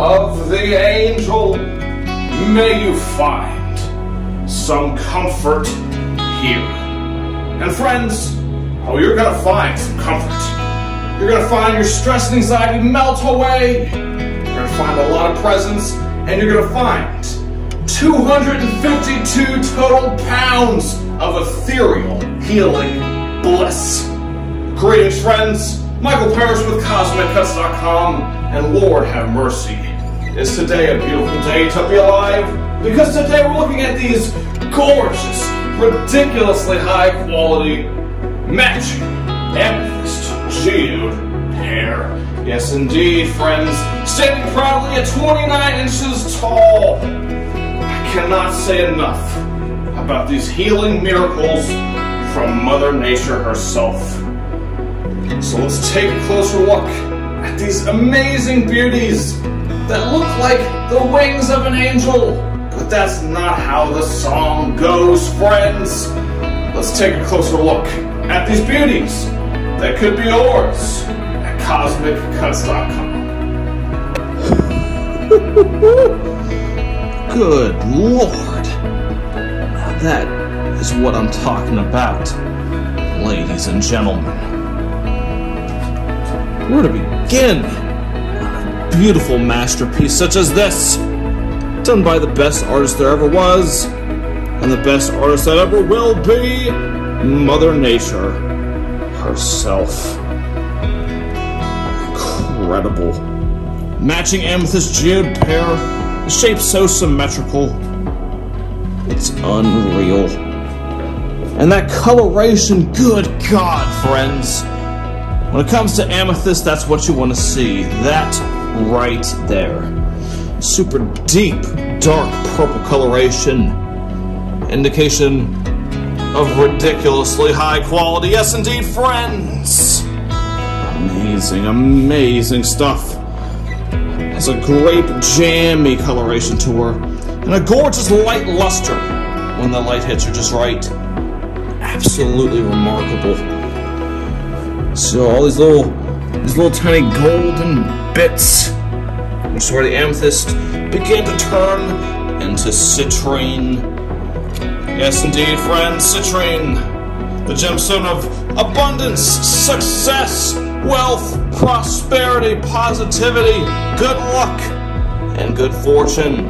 of the angel, may you find some comfort here. And friends, oh, you're gonna find some comfort. You're gonna find your stress and anxiety melt away. You're gonna find a lot of presents, and you're gonna find 252 total pounds of ethereal healing bliss. Greetings, friends. Michael Parrish with CosmicCuts.com, and Lord have mercy. Is today a beautiful day to be alive? Because today we're looking at these gorgeous, ridiculously high quality, matching amethyst geode pair. Yes, indeed, friends. Standing proudly at 29 inches tall. I cannot say enough about these healing miracles from Mother Nature herself. So let's take a closer look at these amazing beauties that look like the wings of an angel. But that's not how the song goes, friends. Let's take a closer look at these beauties that could be yours at CosmicCuts.com. Good lord. Now that is what I'm talking about, ladies and gentlemen. Where to begin? Beautiful masterpiece such as this, done by the best artist there ever was, and the best artist that ever will be, Mother Nature herself. Incredible. Matching amethyst geode pair, the shape so symmetrical. It's unreal. And that coloration, good God, friends. When it comes to amethyst, that's what you want to see. That right there. Super deep, dark purple coloration. Indication of ridiculously high quality. Yes, indeed, friends. Amazing, amazing stuff. Has a grape jammy coloration to her, and a gorgeous light luster when the light hits her just right. Absolutely remarkable. So all these little, these little tiny golden bits, which is where the amethyst began to turn into citrine. Yes, indeed, friends, citrine, the gemstone of abundance, success, wealth, prosperity, positivity, good luck, and good fortune.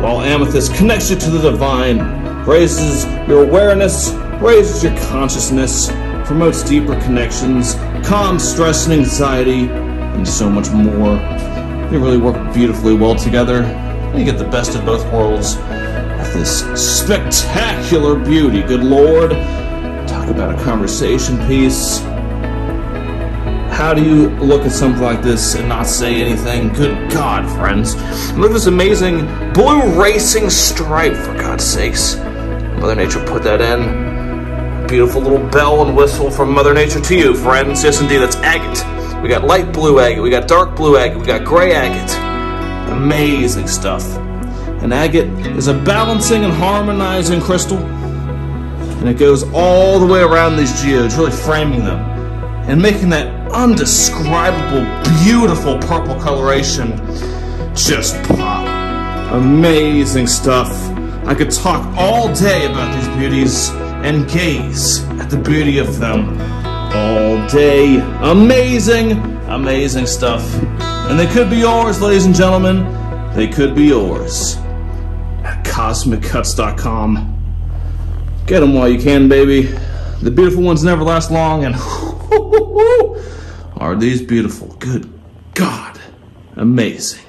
While amethyst connects you to the divine, raises your awareness, raises your consciousness, promotes deeper connections, calms stress and anxiety, and so much more. They really work beautifully well together. You get the best of both worlds with this spectacular beauty. Good lord. Talk about a conversation piece. How do you look at something like this and not say anything? Good God, friends. Look at this amazing blue racing stripe, for God's sakes. Mother Nature put that in. Beautiful little bell and whistle from Mother Nature to you, friends. Yes, indeed, that's agate. We got light blue agate, we got dark blue agate, we got gray agate. Amazing stuff. And agate is a balancing and harmonizing crystal. And it goes all the way around these geodes, really framing them and making that undescribable, beautiful purple coloration just pop. Amazing stuff. I could talk all day about these beauties and gaze at the beauty of them all day. Amazing, amazing stuff. And they could be yours, ladies and gentlemen. They could be yours at CosmicCuts.com. Get them while you can, baby. The beautiful ones never last long, and are these beautiful? Good God. Amazing.